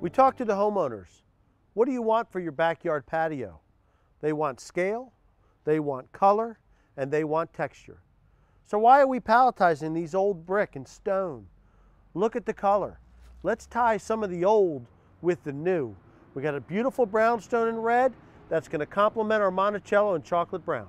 We talked to the homeowners. What do you want for your backyard patio? They want scale, they want color, and they want texture. So why are we palletizing these old brick and stone? Look at the color. Let's tie some of the old with the new. We got a beautiful brownstone and red that's going to complement our Monticello and chocolate brown.